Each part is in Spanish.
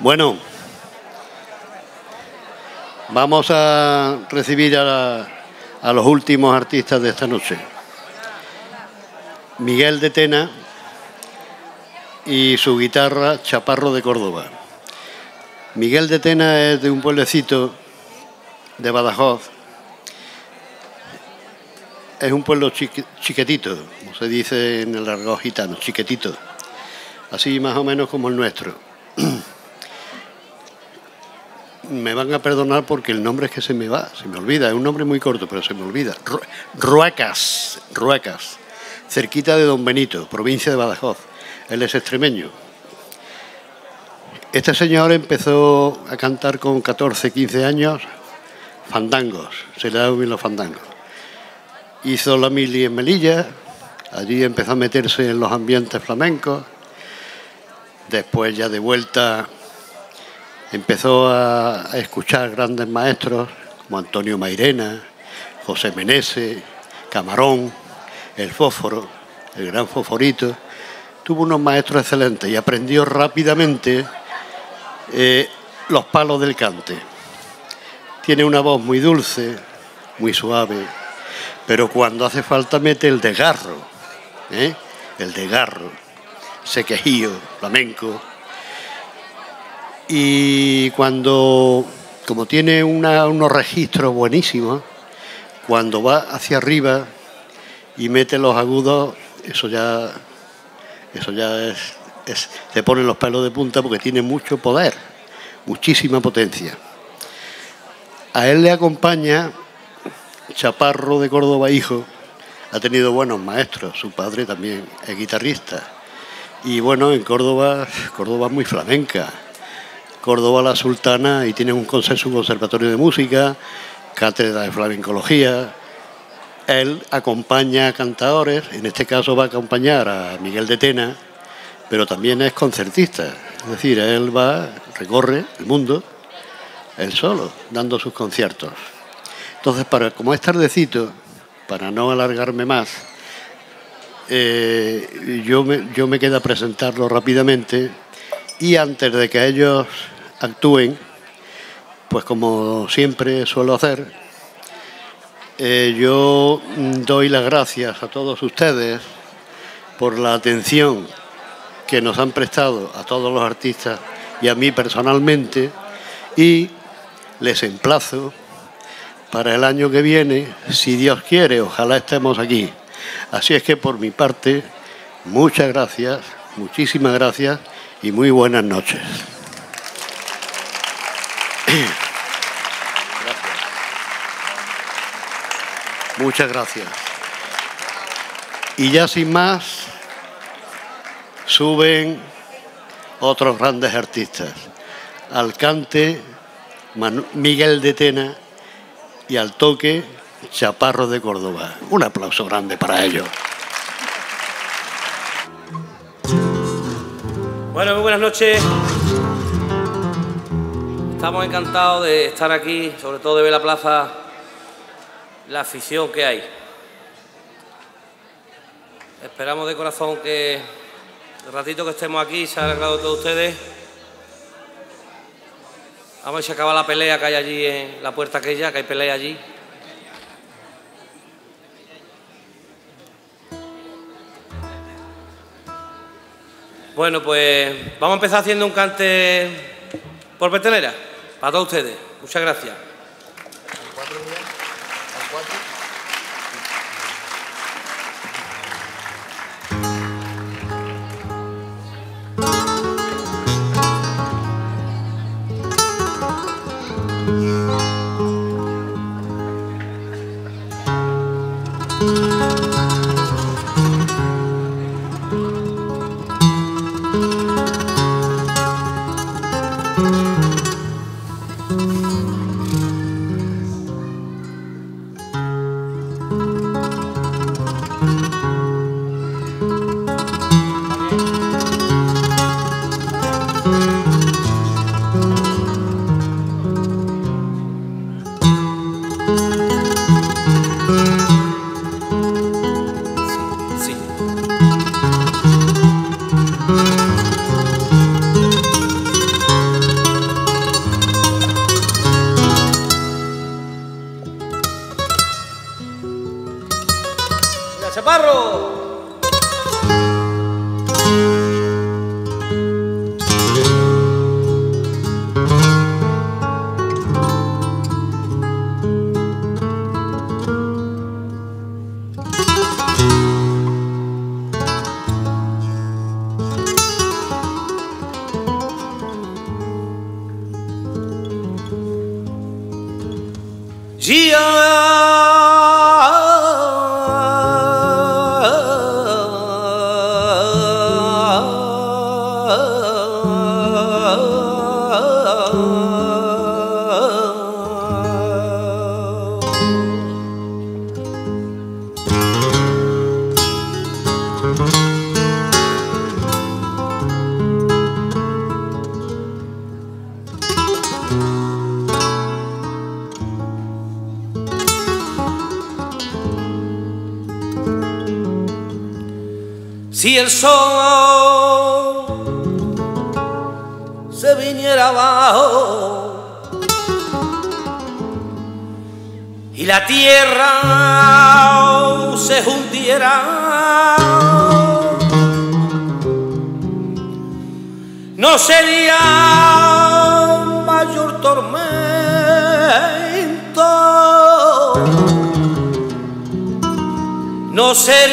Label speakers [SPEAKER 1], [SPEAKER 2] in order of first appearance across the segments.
[SPEAKER 1] Bueno, vamos a recibir a, los últimos artistas de esta noche. Miguel de Tena y su guitarra Chaparro de Córdoba. Miguel de Tena es de un pueblecito de Badajoz. Es un pueblo chiqui- chiquitito, como se dice en el argot gitano, chiquitito. Así más o menos como el nuestro. Me van a perdonar porque el nombre es que se me va, se me olvida. Es un nombre muy corto, pero se me olvida. Ru- Ruecas, Ruecas, cerquita de Don Benito, provincia de Badajoz. Él es extremeño. Este señor empezó a cantar con 14, 15 años fandangos, se le daban bien los fandangos. Hizo la mili en Melilla, allí empezó a meterse en los ambientes flamencos. Después ya de vuelta empezó a, escuchar grandes maestros como Antonio Mairena, José Menese, Camarón, el Fósforo, el gran Fosforito. Tuvo unos maestros excelentes y aprendió rápidamente eh, los palos del cante. Tiene una voz muy dulce, muy suave, pero cuando hace falta mete el desgarro, ¿eh? el desgarro, ese quejío flamenco. Y cuando, como tiene unos registros buenísimos, cuando va hacia arriba y mete los agudos, eso ya, eso ya es, es- se ponen los pelos de punta porque tiene mucho poder, muchísima potencia. A él le acompaña Chaparro de Córdoba Hijo, ha tenido buenos maestros, su padre también es guitarrista. Y bueno, en Córdoba, Córdoba es muy flamenca. Córdoba la Sultana y tiene un un conservatorio de música, cátedra de flamencología. Él acompaña a cantadores, en este caso va a acompañar a Miguel de Tena, pero también es concertista. Es decir, él va, recorre el mundo, él solo, dando sus conciertos. Entonces, para, como es tardecito, para no alargarme más, eh, yo, me, yo presentarlo rápidamente y antes de que ellos actúen, pues como siempre suelo hacer, eh, yo doy las gracias a todos ustedes por la atención que nos han prestado a todos los artistas y a mí personalmente y les emplazo para el año que viene, si Dios quiere, ojalá estemos aquí. Así es que por mi parte, muchas gracias, muchísimas gracias y muy buenas noches. Muchas gracias. Y ya sin más, suben otros grandes artistas. Al cante, Manu- Miguel de Tena y al toque, Chaparro de Córdoba. Un aplauso grande para ellos.
[SPEAKER 2] Bueno, muy buenas noches. Estamos encantados de estar aquí, sobre todo de ver la plaza, la afición que hay. Esperamos de corazón que el ratito que estemos aquí se haya alegrado todos ustedes. Vamos a ver si acaba la pelea que hay allí en la puerta aquella, que hay pelea allí. Bueno, pues vamos a empezar haciendo un cante por petenera para todos ustedes. Muchas gracias. Si el sol se viniera abajo y la tierra se hundiera, no sería mayor tormento, no sería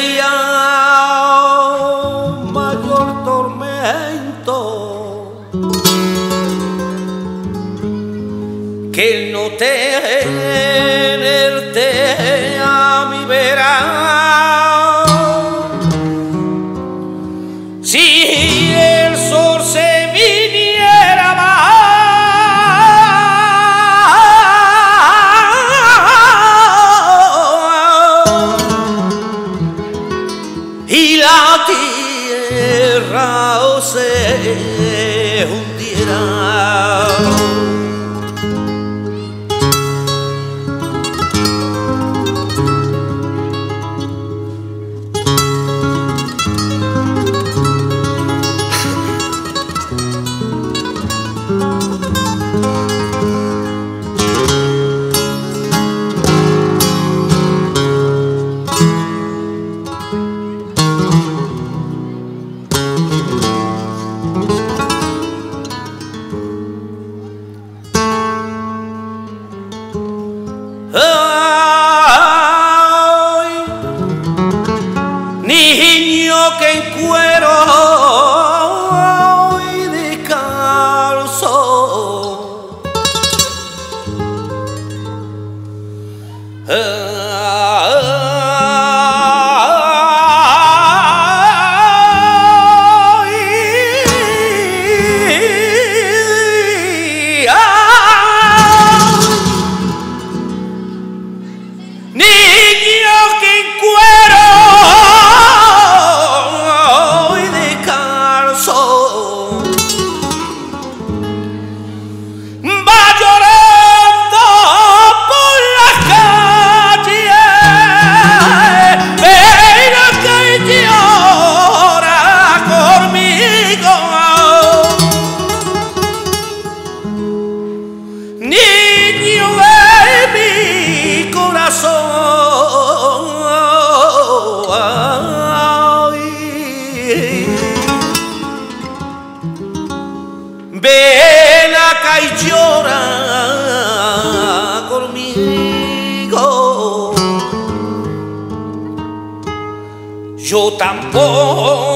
[SPEAKER 2] tampoco.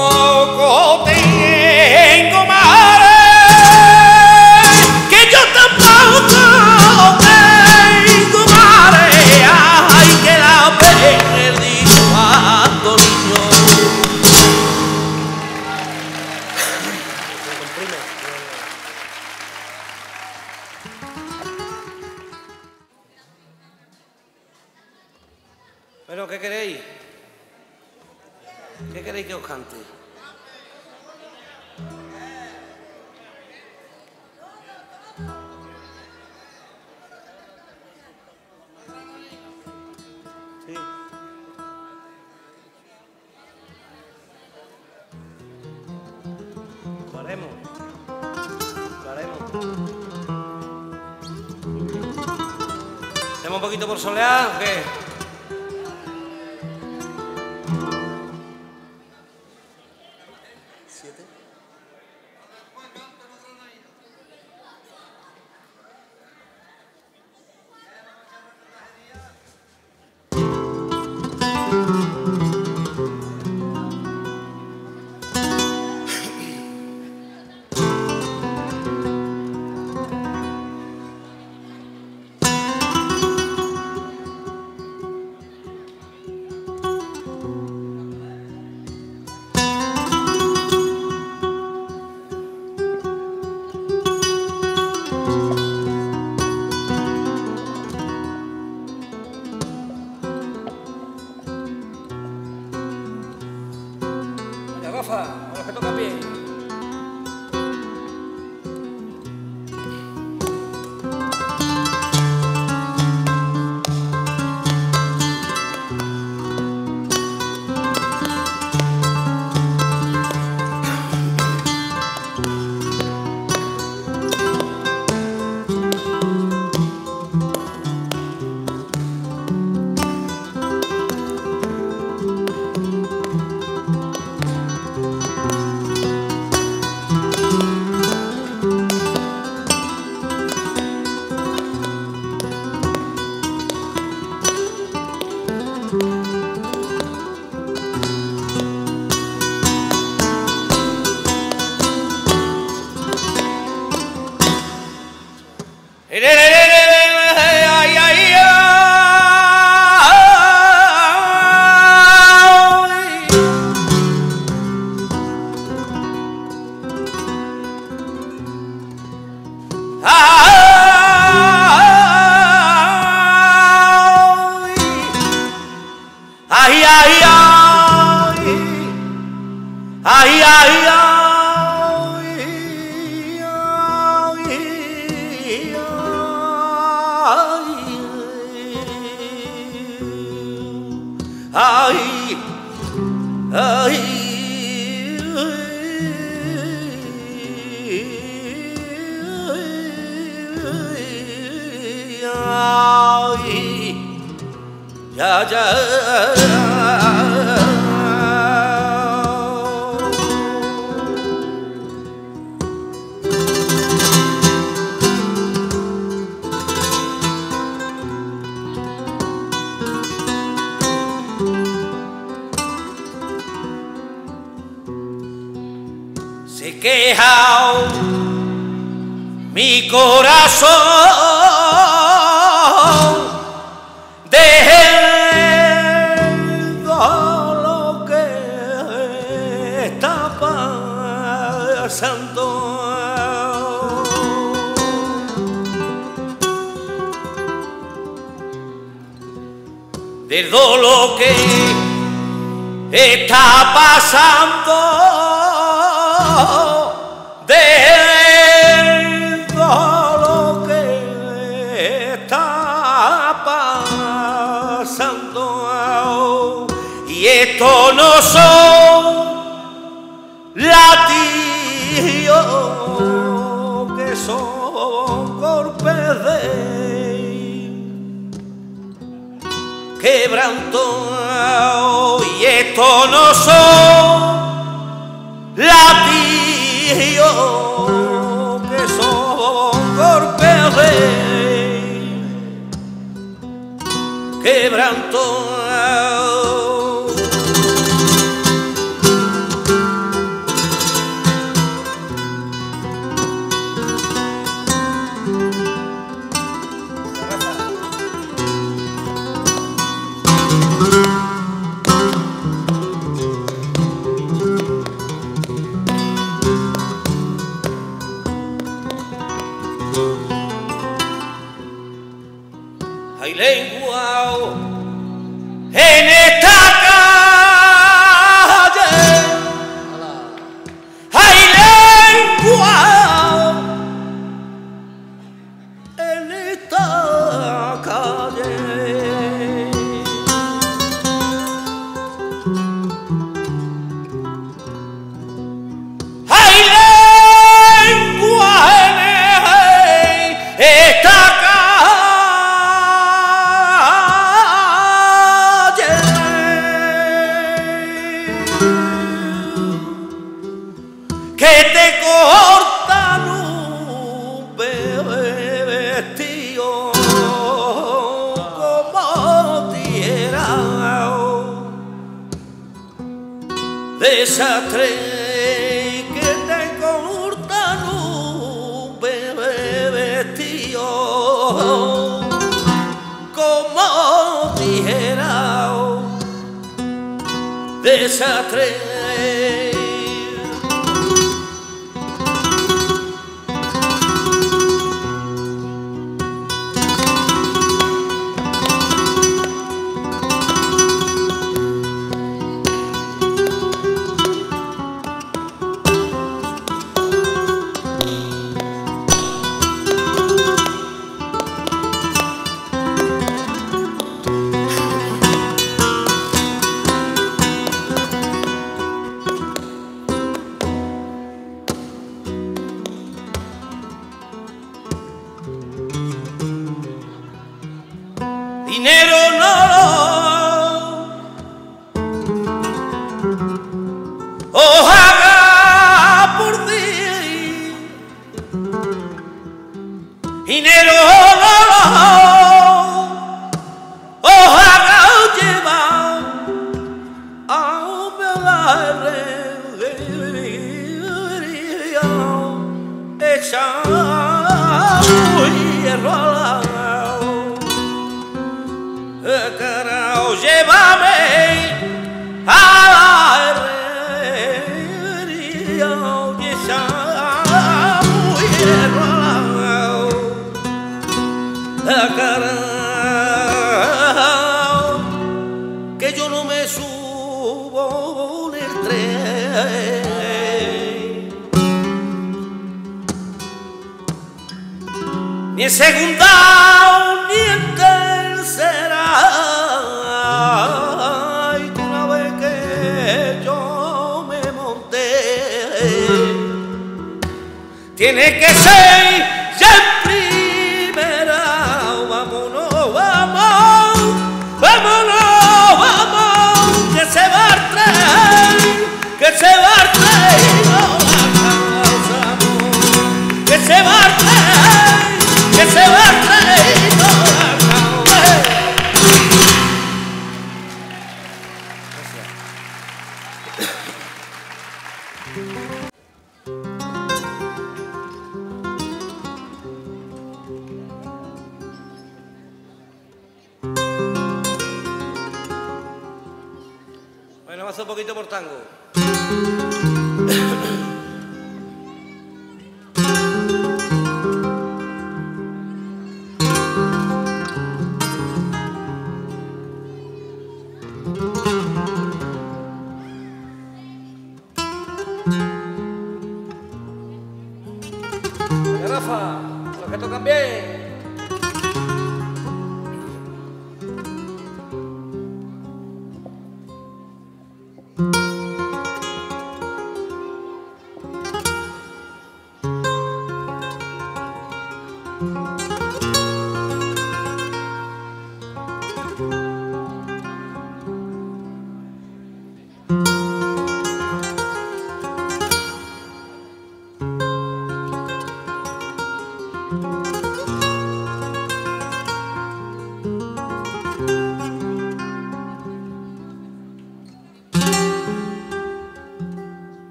[SPEAKER 2] It is.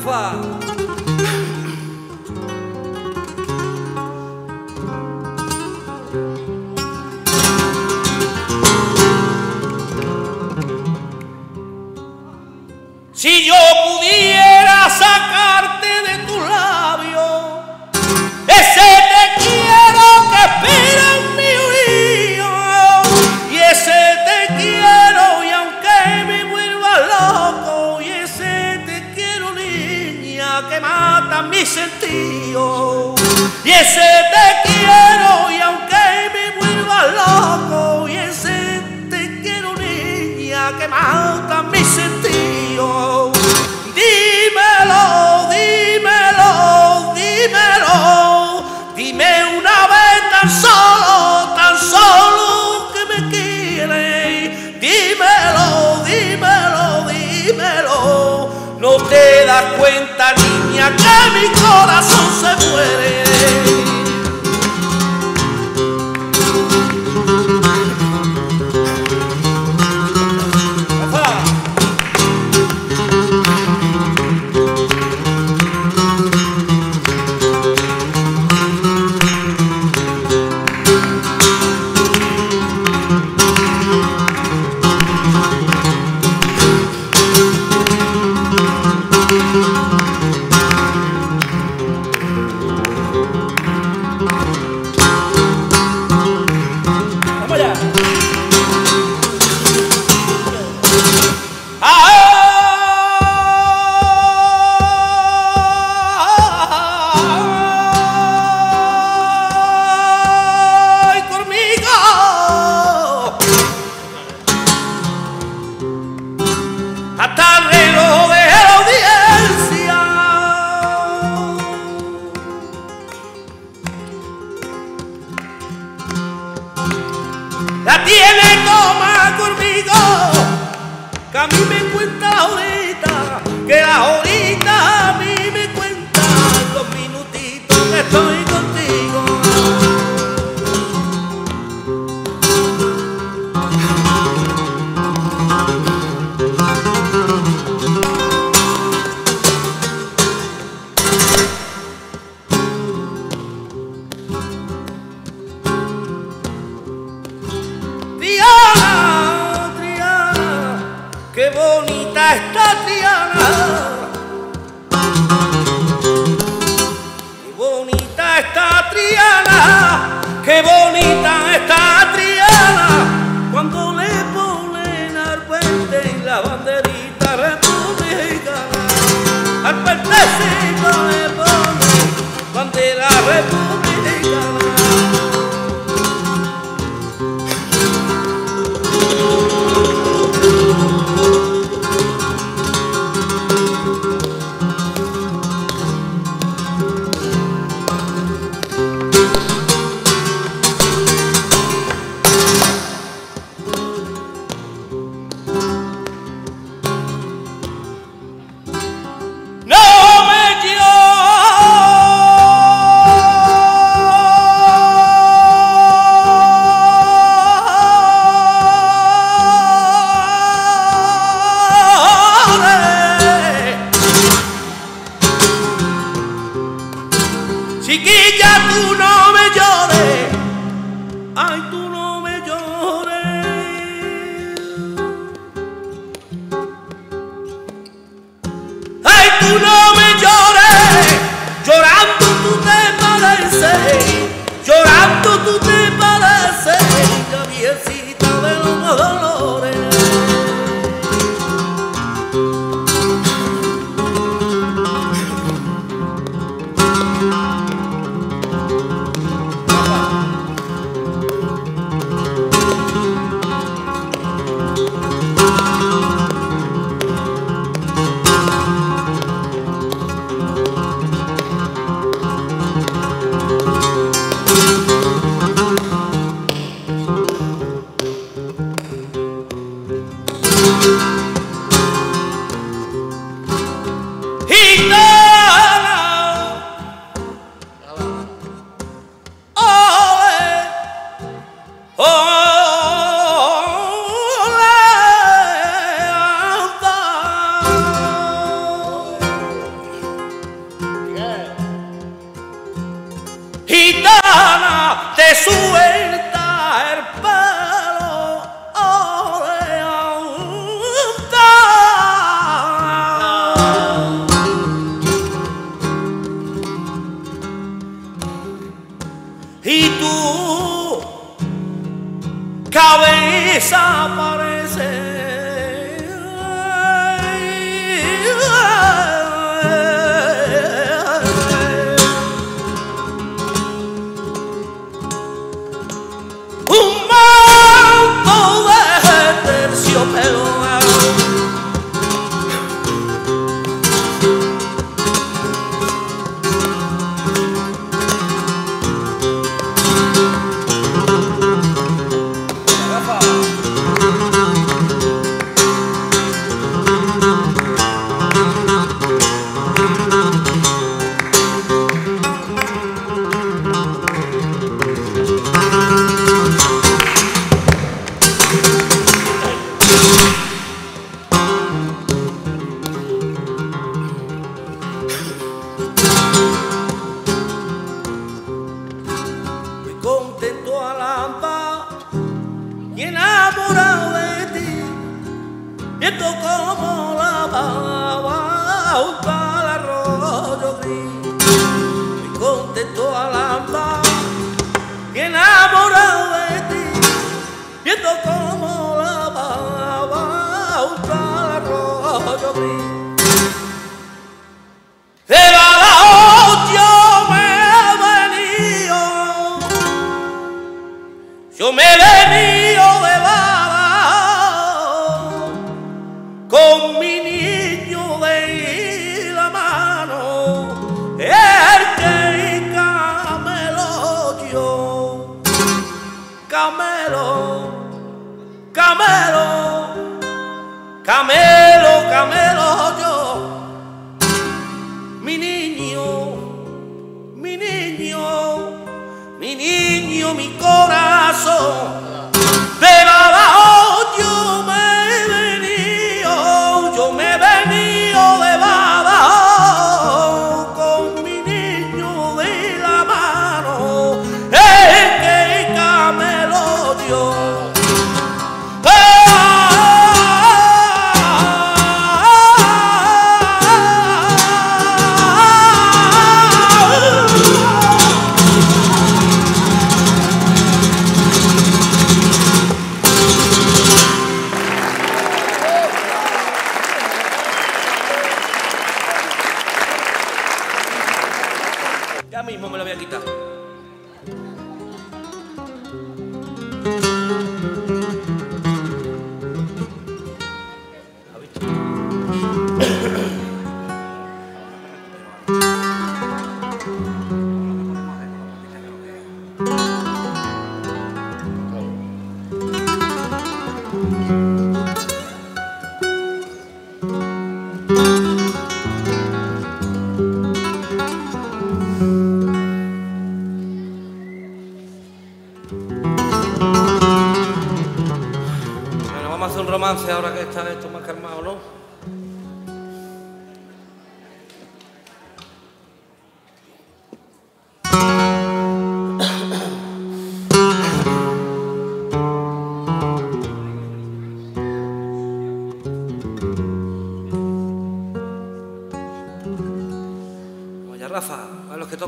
[SPEAKER 2] cavalo. Sentido y ese que mi corazón se muere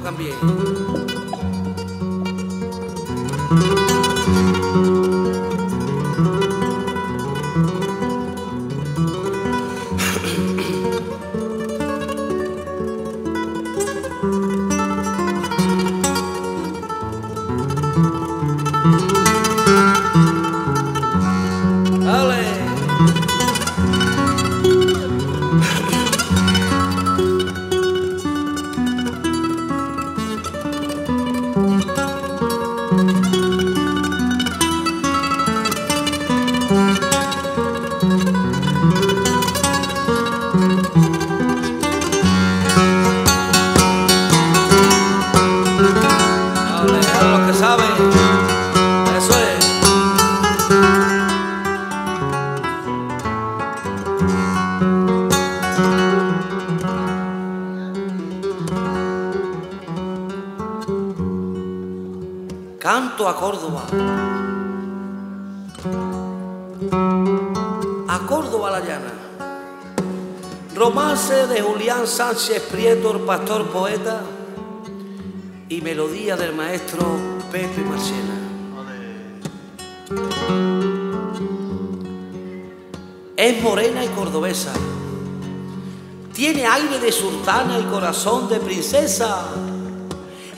[SPEAKER 2] los Sánchez Prieto, pastor poeta, y melodía del maestro Pepe Marchena. Es morena y cordobesa. Tiene aire de sultana y corazón de princesa.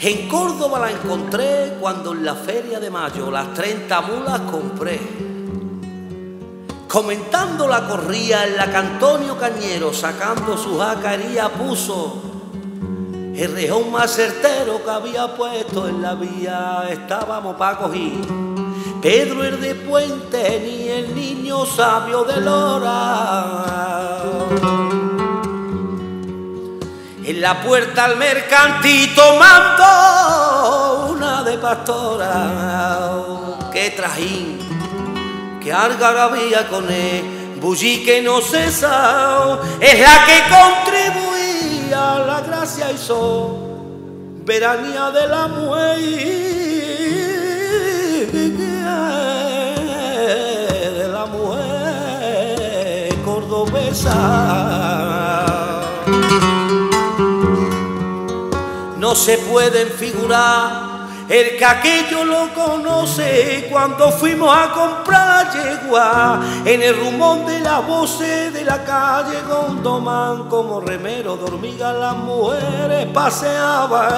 [SPEAKER 2] En Córdoba la encontré cuando en la feria de mayo las 30 mulas compré. Comentando la corría en la Cantonio Cañero, sacando su jacaría puso el rejón más certero que había puesto en la vía. Estábamos para coger Pedro el de Puente ni el niño sabio de Lora en la puerta al mercantil tomando una de pastora. ¡Qué trajín! ¡Qué algarabía con él! Bullí que no cesa, es la que contribuía a la gracia y sol, veranía de la mujer de la mujer cordobesa. no se pueden figurar. El que lo conoce cuando fuimos a comprar yegua en el rumón de las voces de la calle Gondomán como remero de hormigas las mujeres paseaban.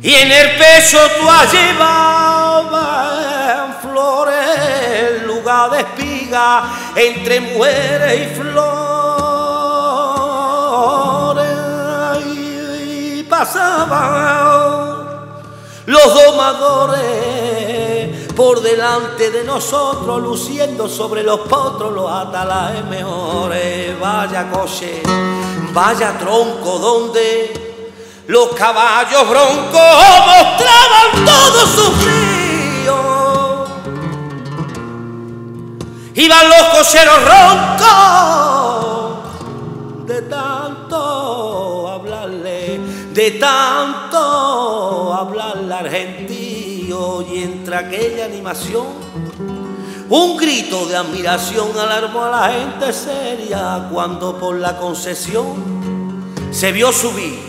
[SPEAKER 2] Y en el pecho tú llevado flores lugar de espiga entre mujeres y flores pasaban los domadores por delante de nosotros, luciendo sobre los potros los atalajes mejores. Vaya coche, vaya tronco donde los caballos broncos mostraban todo su frío. Iban los cocheros roncos de hablarle de tanto hablar argentino y entre aquella animación un grito de admiración alarmó a la gente seria cuando por la concesión se vio subir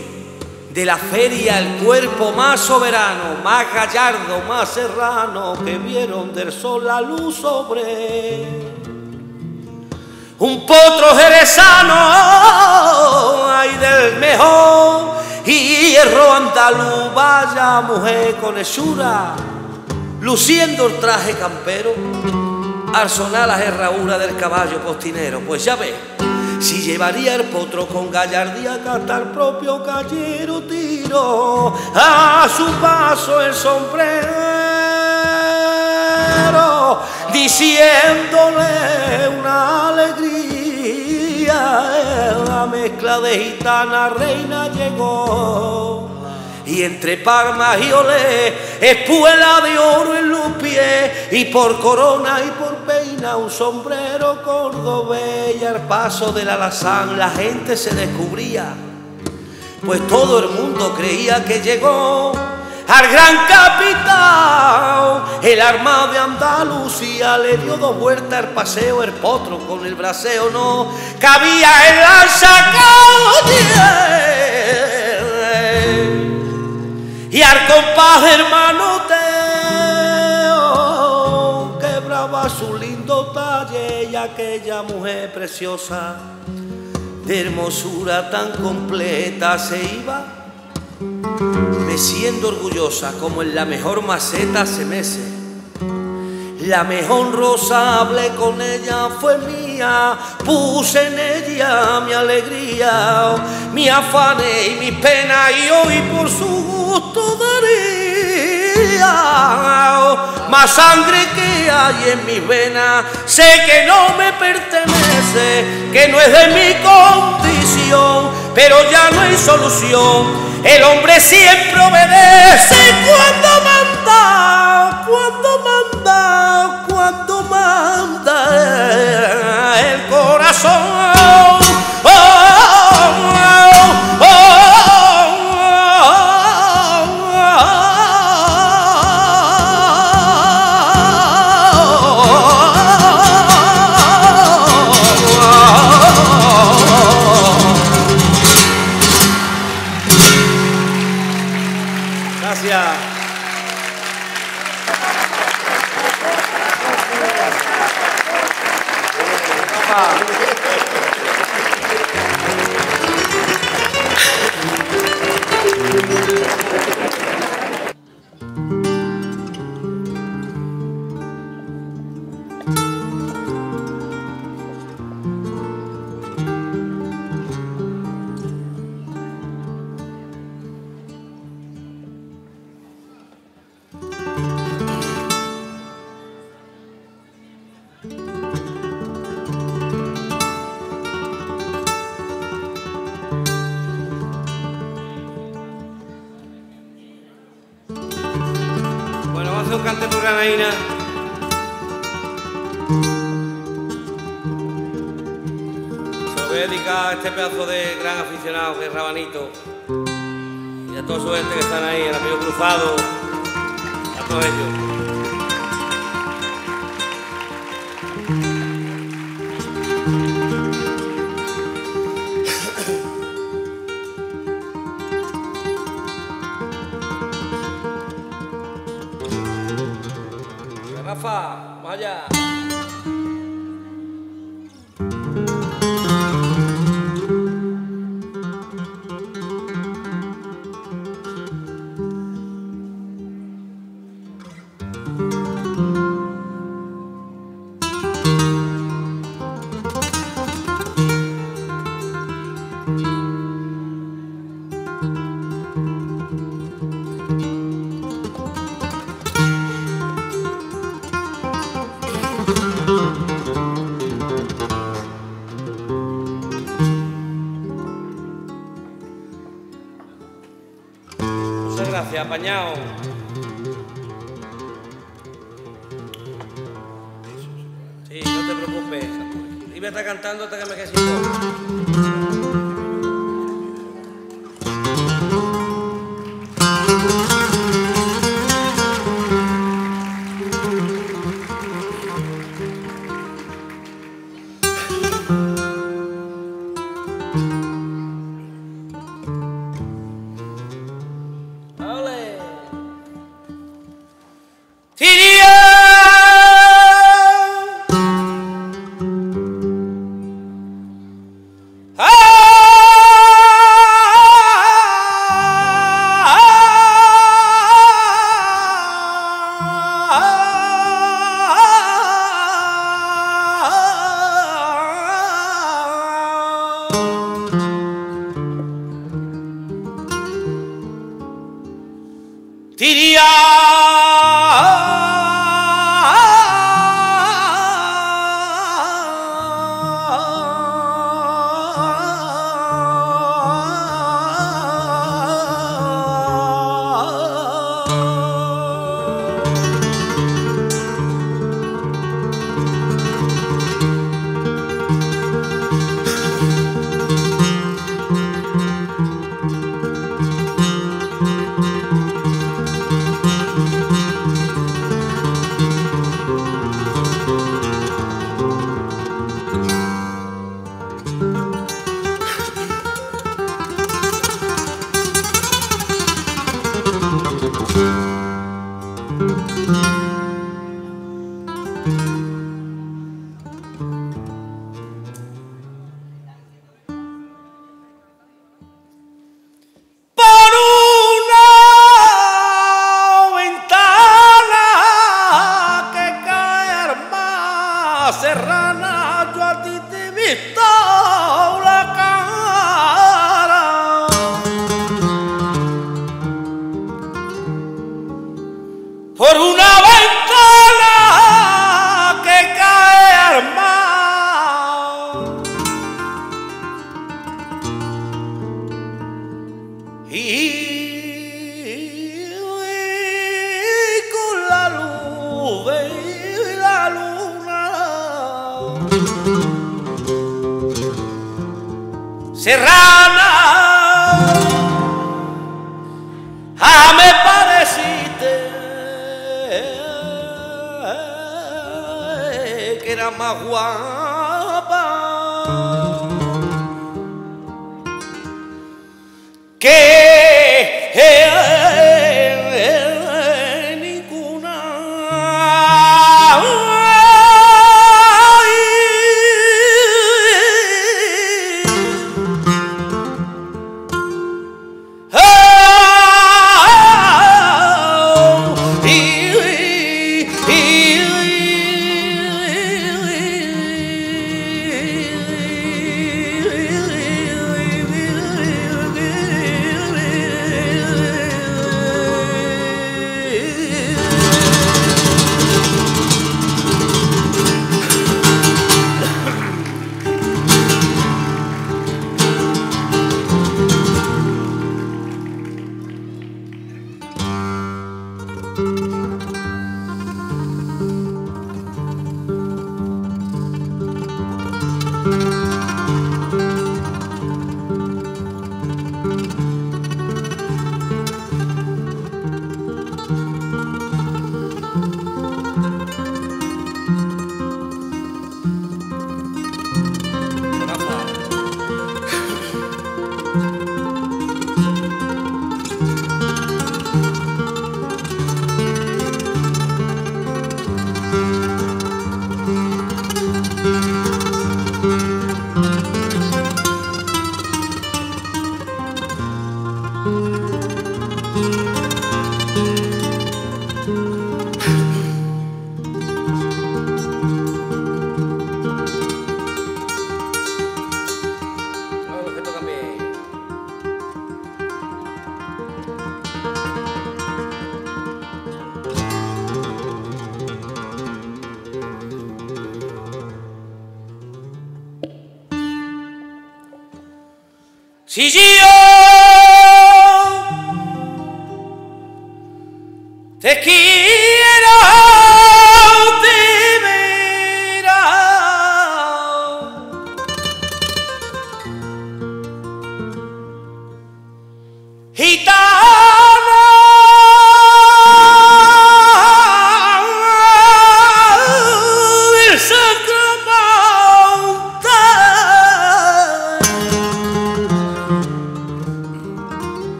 [SPEAKER 2] de la feria el cuerpo más soberano, más gallardo, más serrano que vieron del sol la luz sobre un potro jerezano, ay del mejor hierro andaluz, vaya mujer con hechura, luciendo el traje campero, al sonar la herradura del caballo postinero. Pues ya ve, si llevaría el potro con gallardía el propio callero tiro, a su paso el sombrero, diciéndole una alegría la mezcla de gitana reina llegó. Y entre palmas y olé, espuela de oro en los pies, y por corona y por peina un sombrero cordobés, al paso del alazán la gente se descubría, pues todo el mundo creía que llegó al gran capitán. El armado de Andalucía le dio dos vueltas al paseo, el potro con el braseo no cabía en la Y al compás hermano Teo quebraba su lindo talle y aquella mujer preciosa de hermosura tan completa se iba, me siento orgullosa como en la mejor maceta se mece. La mejor rosa hablé con ella fue mía, puse en ella mi alegría, mi afane y mi pena y hoy por su gusto más sangre que hay en mis venas, sé que no me pertenece, que no es de mi condición, pero ya no hay solución. El hombre siempre obedece cuando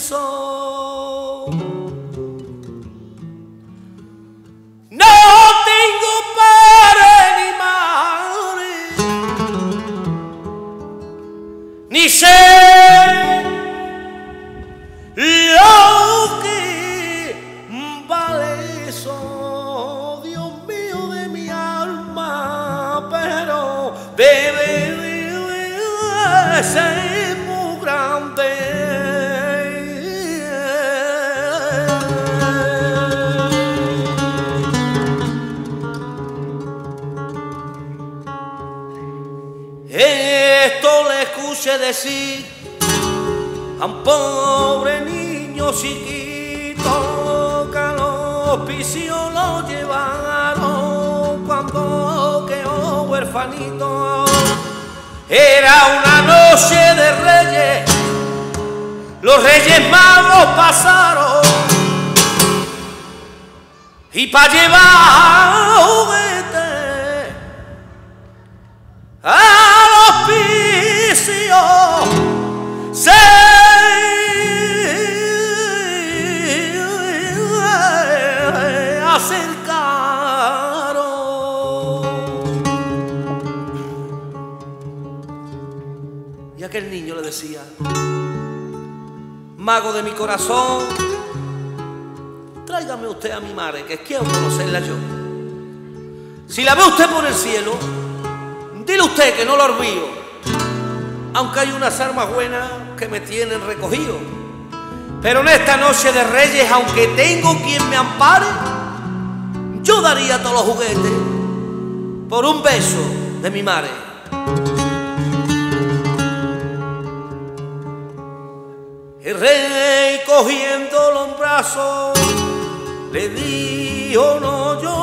[SPEAKER 2] so usted por el cielo, dile usted que no lo olvido, aunque hay unas armas buenas que me tienen recogido. Pero en esta noche de reyes, aunque tengo quien me ampare, yo daría todos los juguetes por un beso de mi madre. El rey cogiendo los brazos le dijo no yo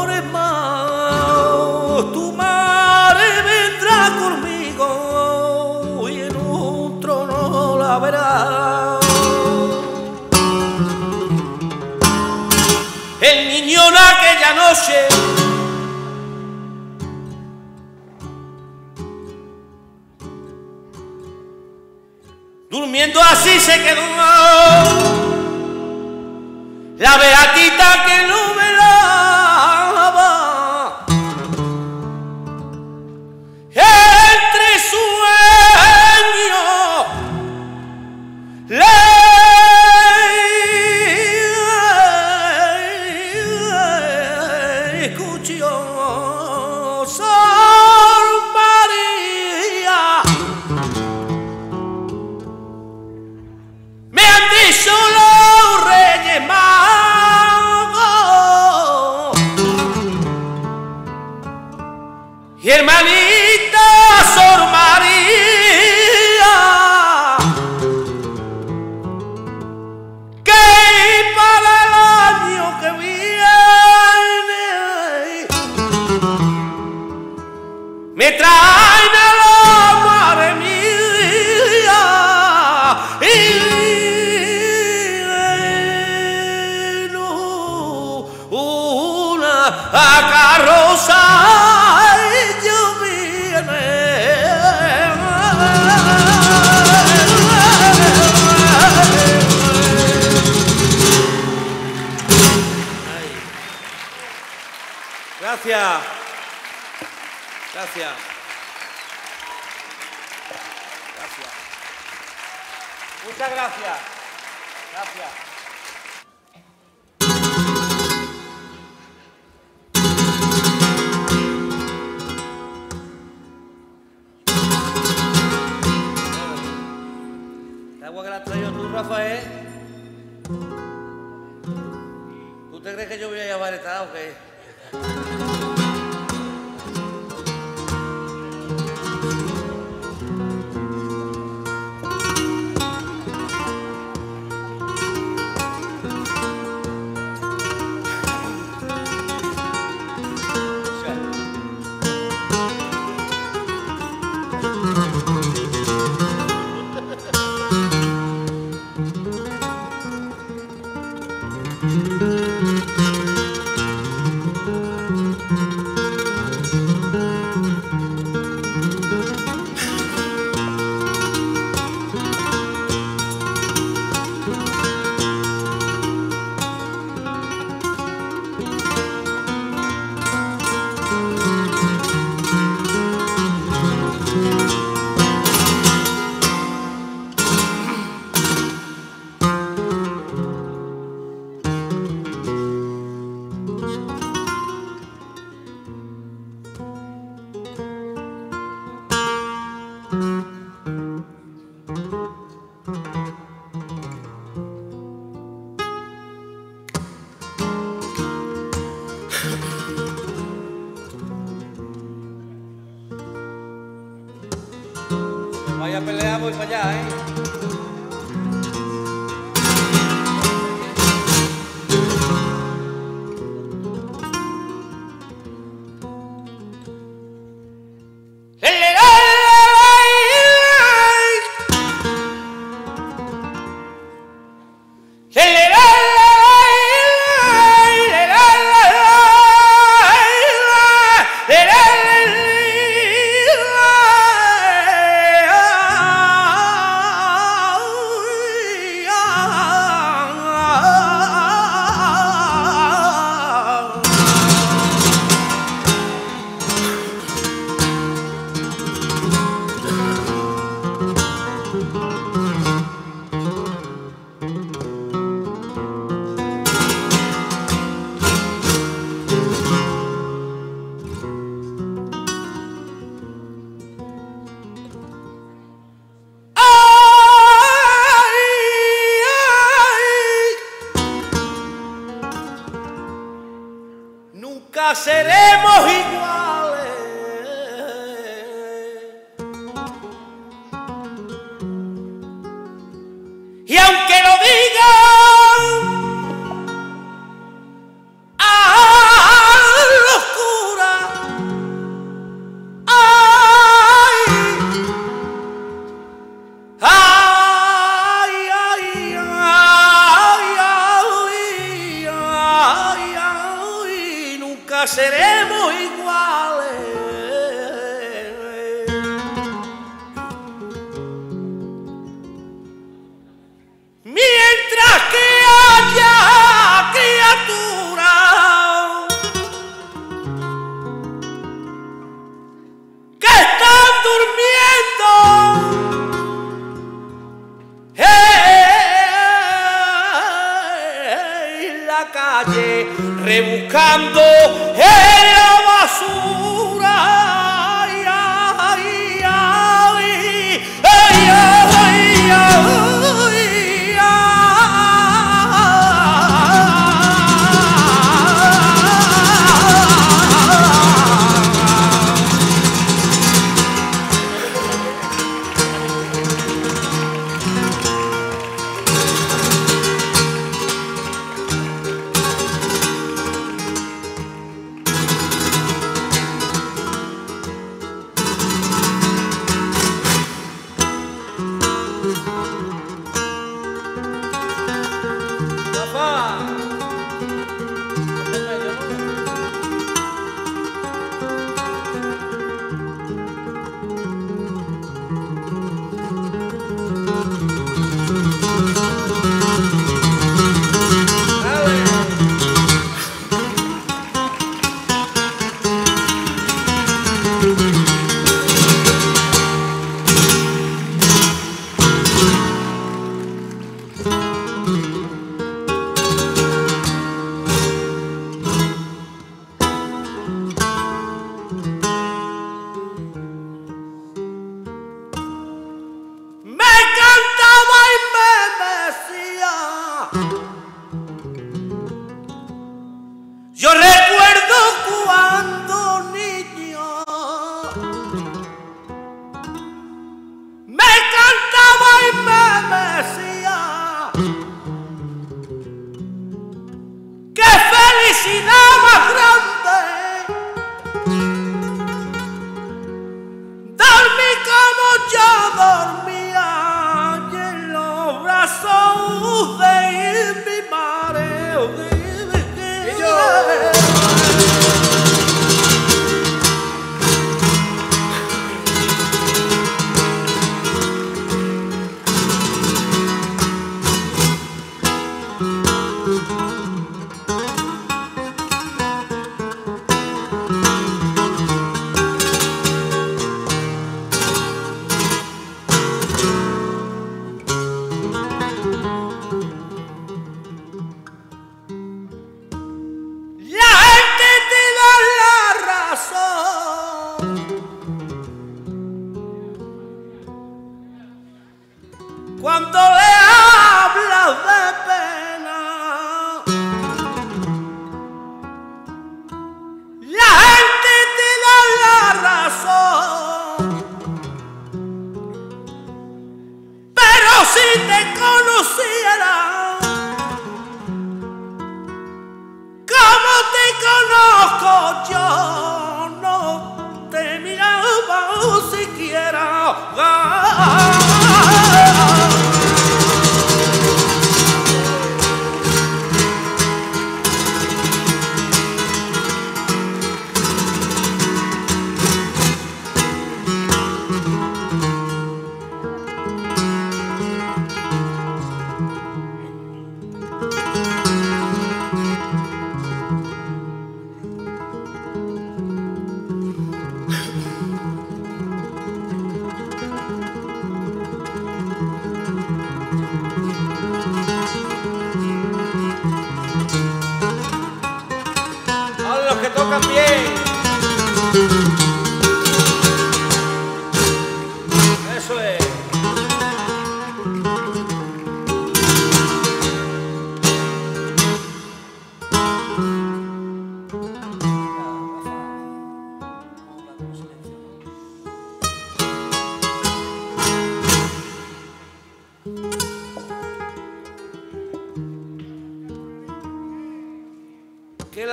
[SPEAKER 2] tu madre vendrá conmigo y en un trono la verá. El niño en aquella noche durmiendo así se quedó la beatita que no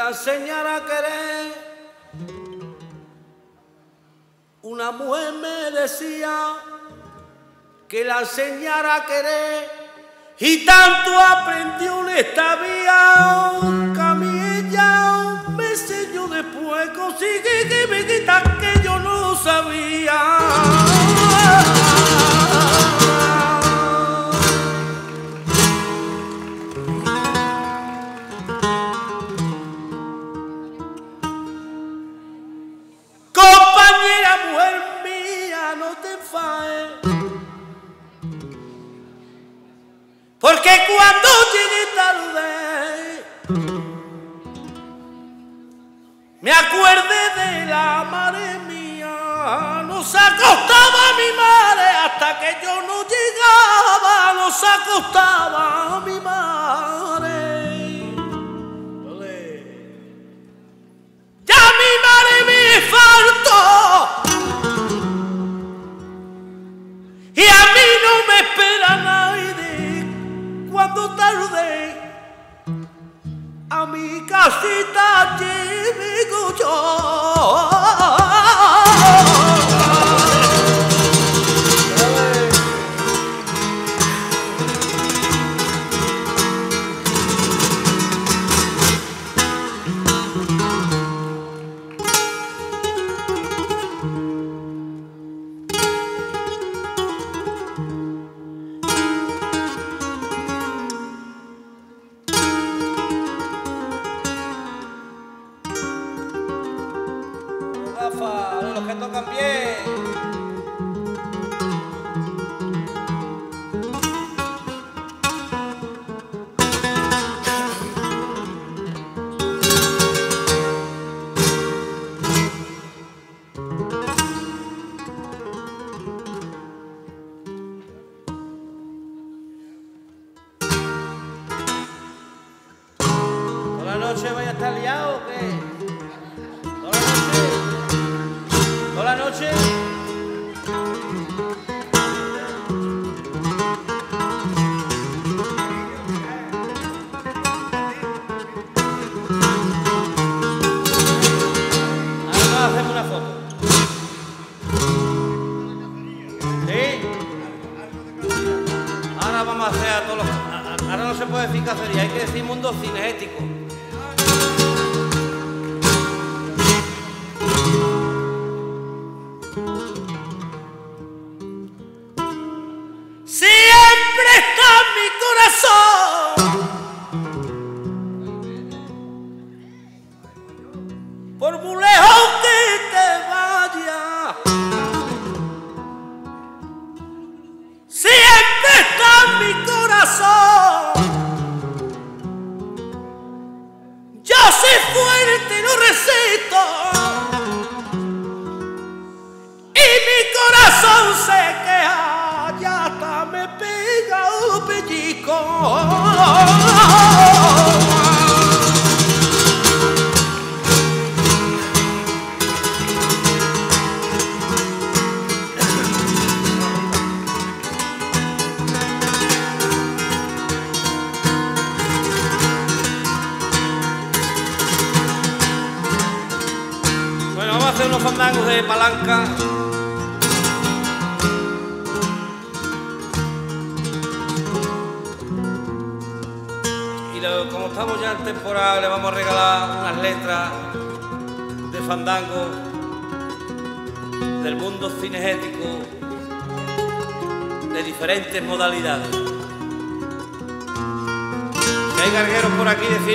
[SPEAKER 2] la señora queré. Una mujer me decía que la señora queré y tanto aprendí en esta vía, camilla, me enseñó después, conseguí que me quita que yo no sabía.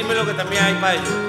[SPEAKER 2] Decírmelo que también hay para ellos.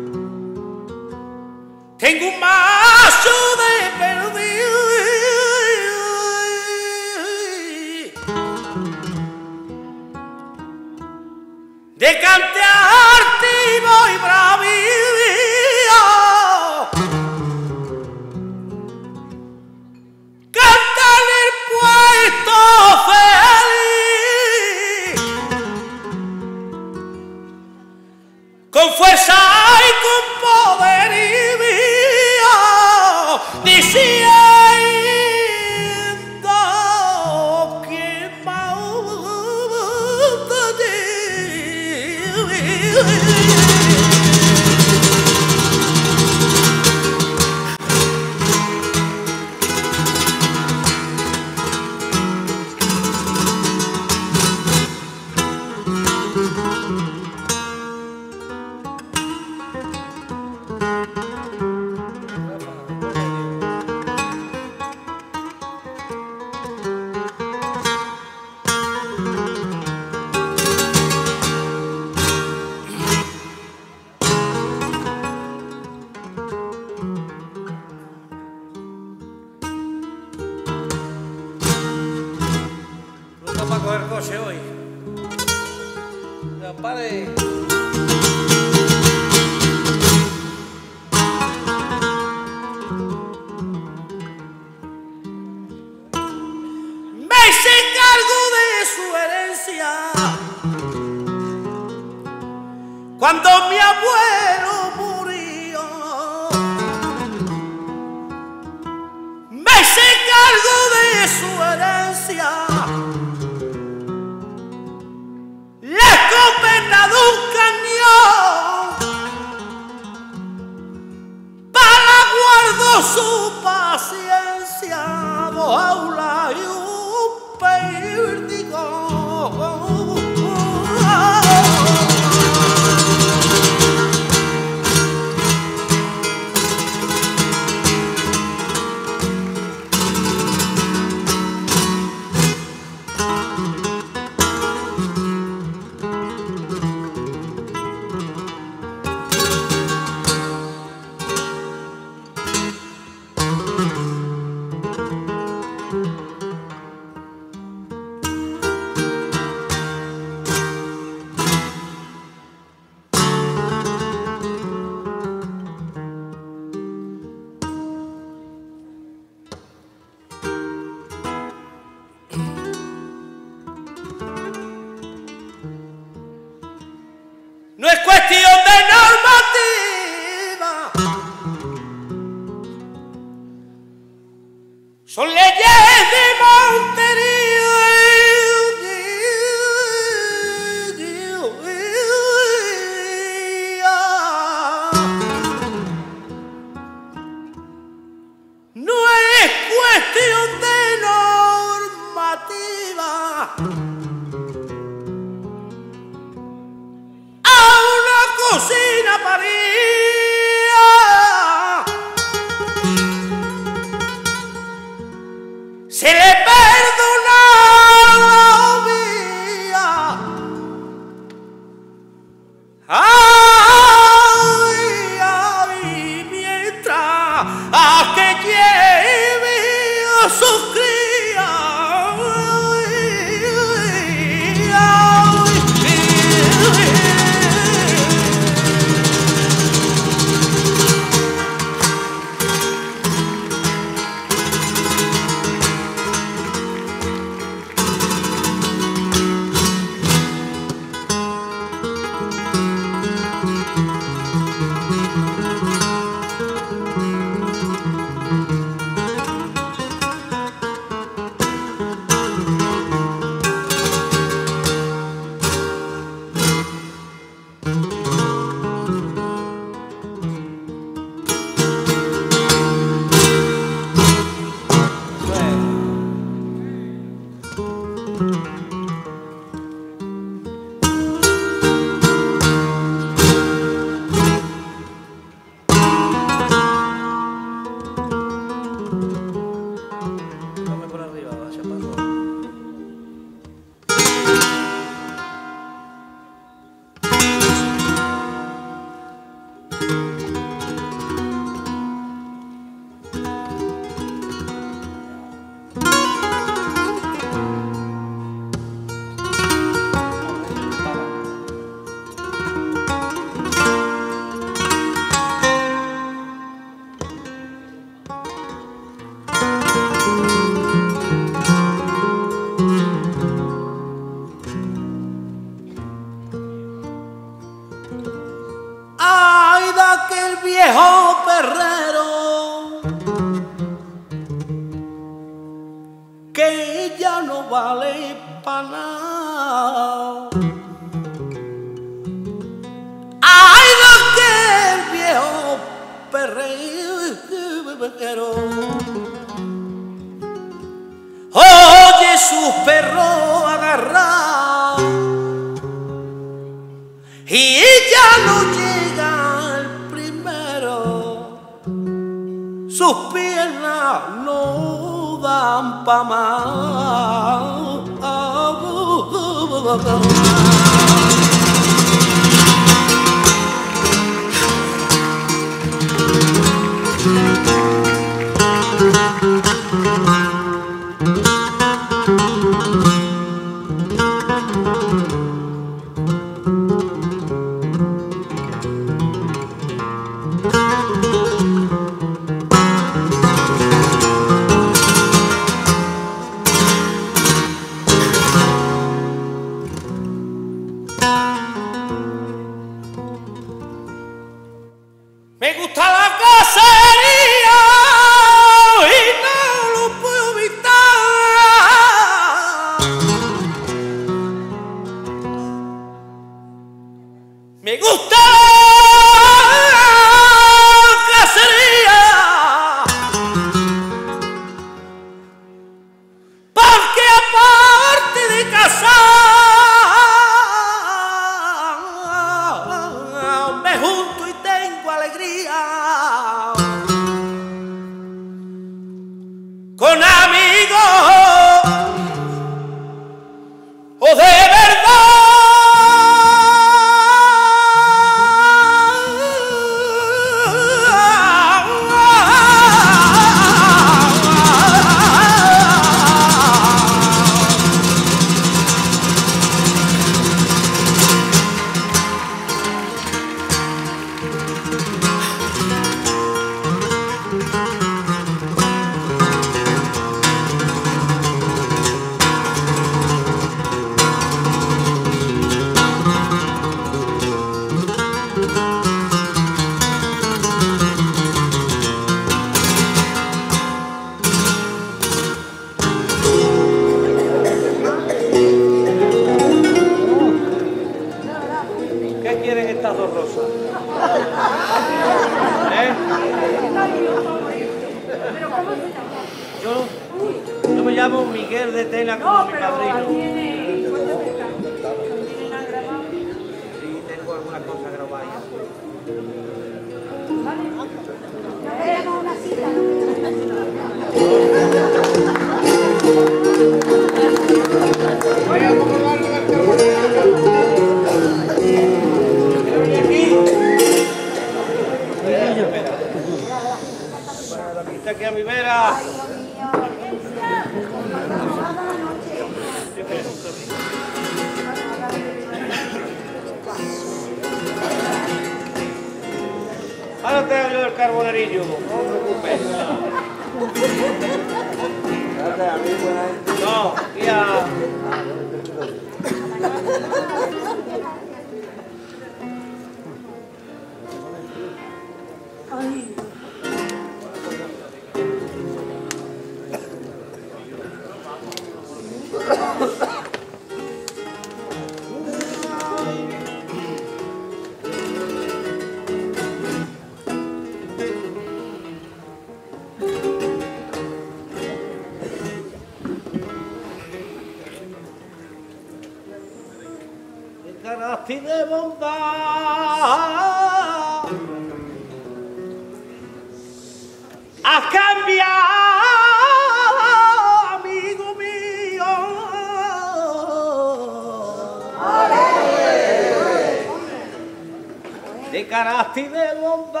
[SPEAKER 2] de carácter de bondad.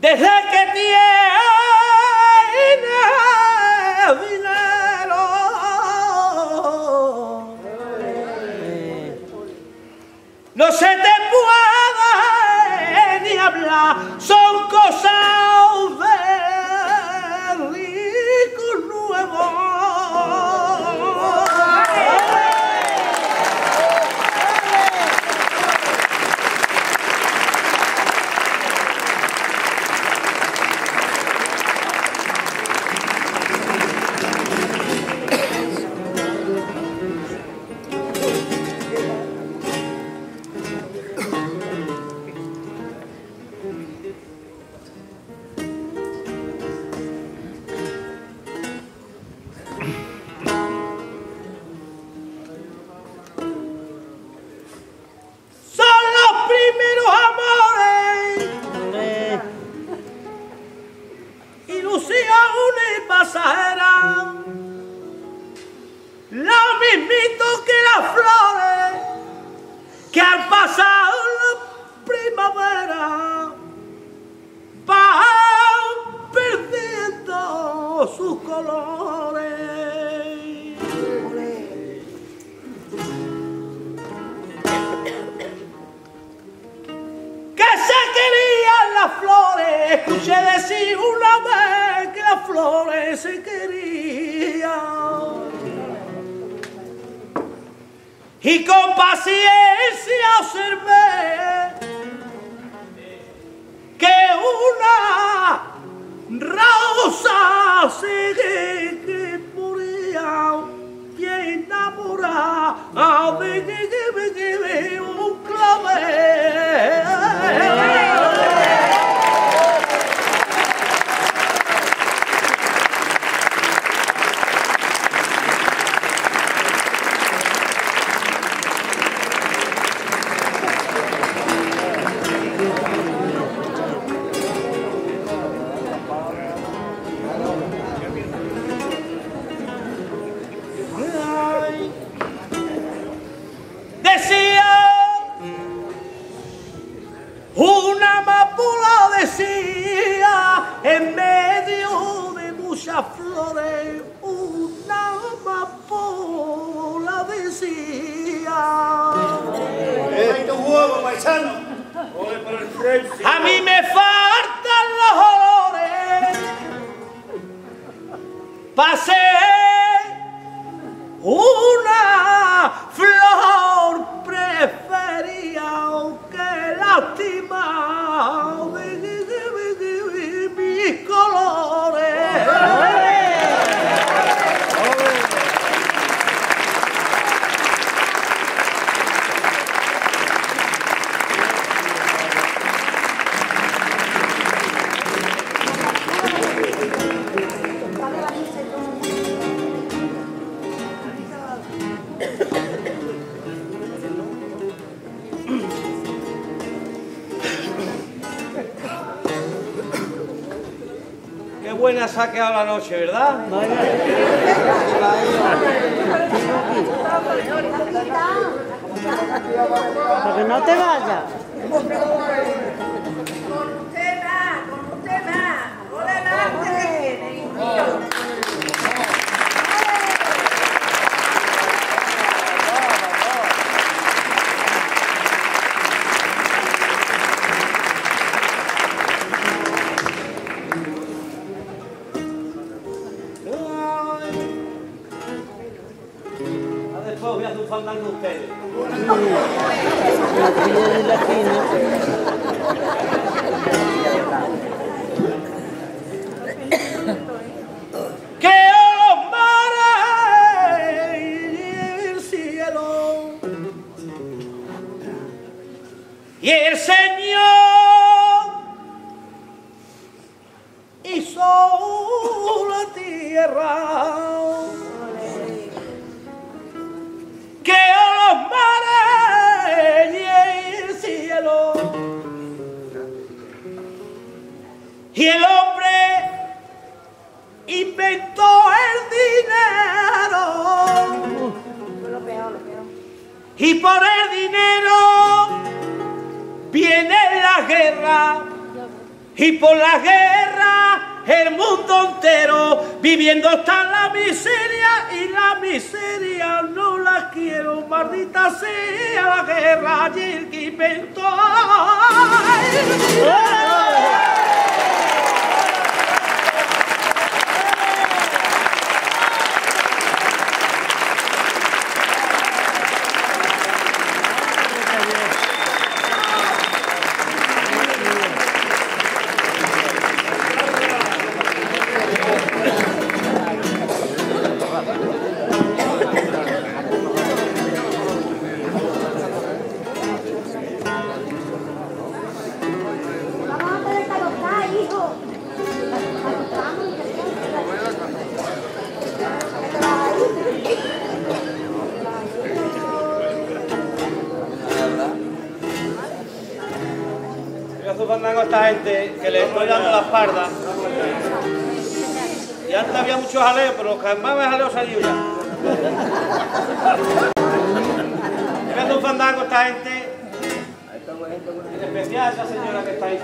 [SPEAKER 2] Desde que tiene dinero, no se te puede ni hablar. la noche, ¿verdad?
[SPEAKER 3] Para que no te vayas.
[SPEAKER 4] conforman con
[SPEAKER 2] esta gente que le estoy dando la espalda. Y antes había muchos jaleos, pero los cambames jaleos salió ya. Un fandango a esta gente. En especial a esa señora que está ahí.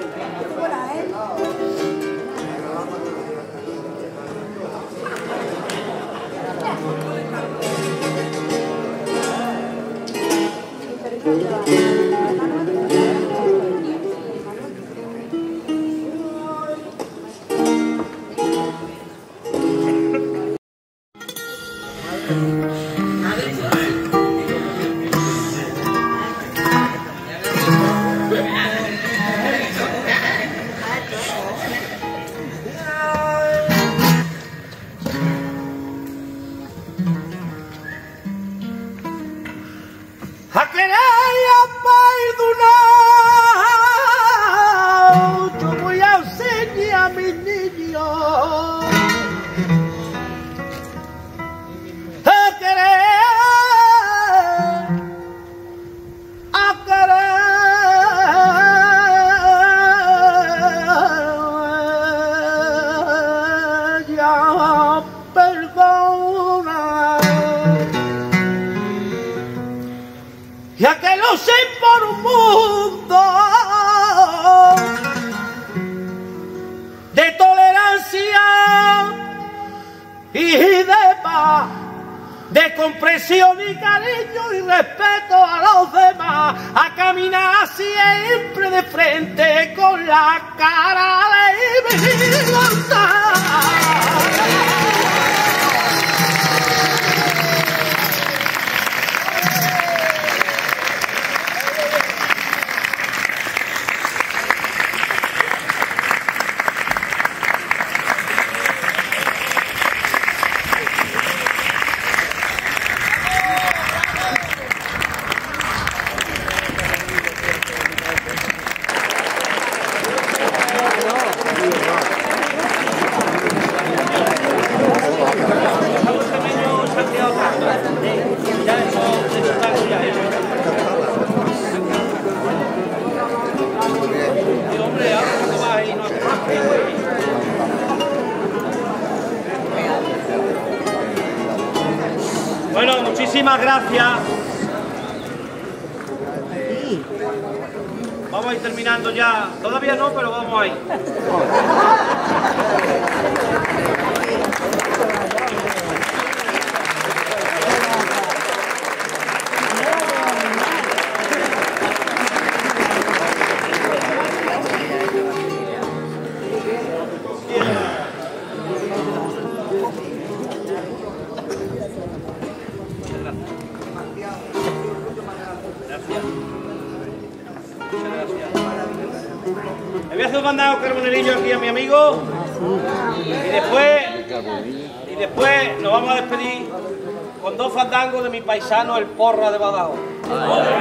[SPEAKER 2] Sano el porra de Badajoz.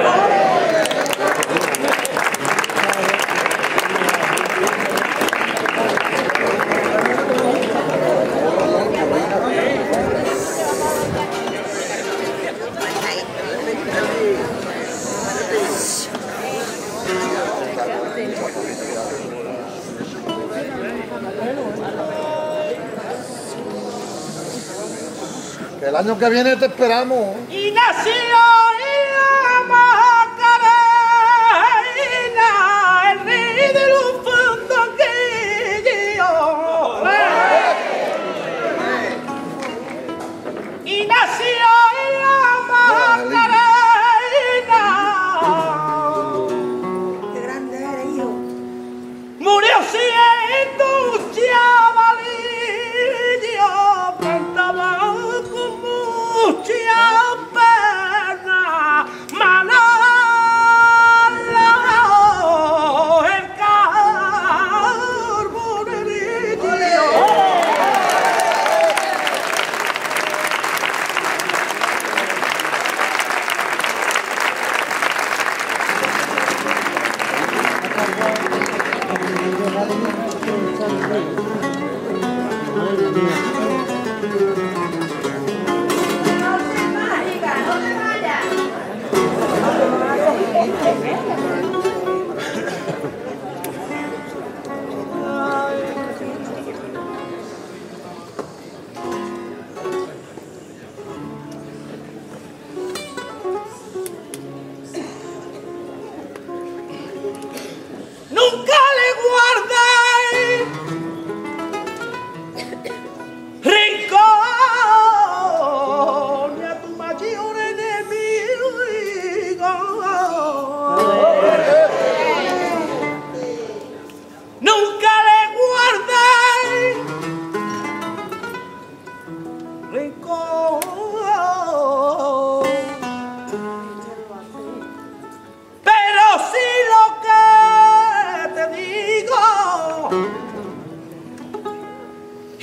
[SPEAKER 5] año que viene te esperamos.
[SPEAKER 2] ¡Y nació!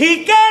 [SPEAKER 2] y que